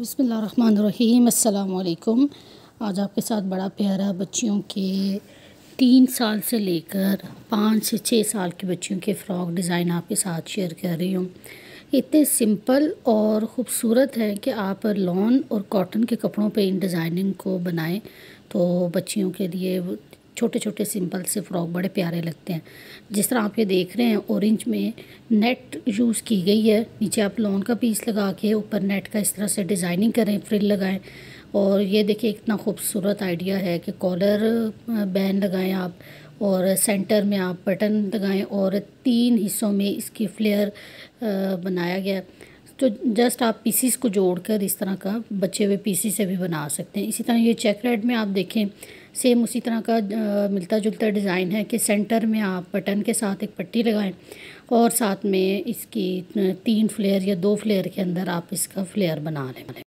बसमीम अल्लाम आज आपके साथ बड़ा प्यारा बच्चियों के तीन साल से लेकर पाँच से छः साल के बच्चियों के फ़्रॉक डिज़ाइन आपके साथ शेयर कर रही हूँ। इतने सिंपल और ख़ूबसूरत है कि आप लॉन और कॉटन के कपड़ों पे इन डिज़ाइनिंग को बनाएँ तो बच्चियों के लिए छोटे छोटे सिंपल से फ्रॉक बड़े प्यारे लगते हैं। जिस तरह आप ये देख रहे हैं ऑरेंज में नेट यूज़ की गई है। नीचे आप लॉन का पीस लगा के ऊपर नेट का इस तरह से डिज़ाइनिंग करें फ्रिल लगाएँ। और ये देखिए, इतना खूबसूरत आइडिया है कि कॉलर बैन लगाएँ आप और सेंटर में आप बटन लगाएँ और तीन हिस्सों में इसकी फ्लेयर बनाया गया तो जस्ट आप पीसीस को जोड़कर इस तरह का बचे हुए पीसी से भी बना सकते हैं। इसी तरह ये चेक रेड में आप देखें सेम उसी तरह का मिलता जुलता डिज़ाइन है कि सेंटर में आप बटन के साथ एक पट्टी लगाएँ और साथ में इसकी तीन फ्लेयर या दो फ्लेयर के अंदर आप इसका फ्लेयर बना लें।